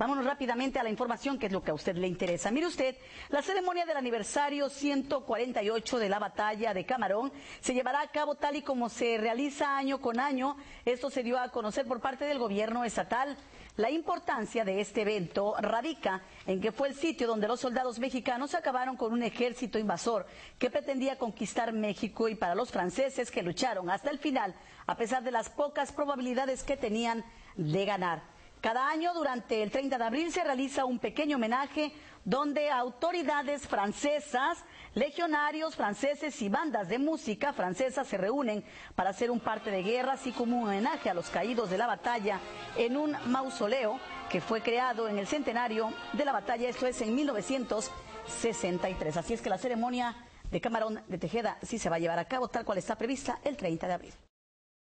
Vámonos rápidamente a la información que es lo que a usted le interesa. Mire usted, la ceremonia del aniversario 148 de la batalla de Camarón se llevará a cabo tal y como se realiza año con año. Esto se dio a conocer por parte del gobierno estatal. La importancia de este evento radica en que fue el sitio donde los soldados mexicanos acabaron con un ejército invasor que pretendía conquistar México y para los franceses que lucharon hasta el final, a pesar de las pocas probabilidades que tenían de ganar. Cada año, durante el 30 de abril, se realiza un pequeño homenaje donde autoridades francesas, legionarios franceses y bandas de música francesa se reúnen para hacer un parte de guerra, así como un homenaje a los caídos de la batalla en un mausoleo que fue creado en el centenario de la batalla, esto es en 1963. Así es que la ceremonia de Camarón de Tejeda sí se va a llevar a cabo tal cual está prevista el 30 de abril.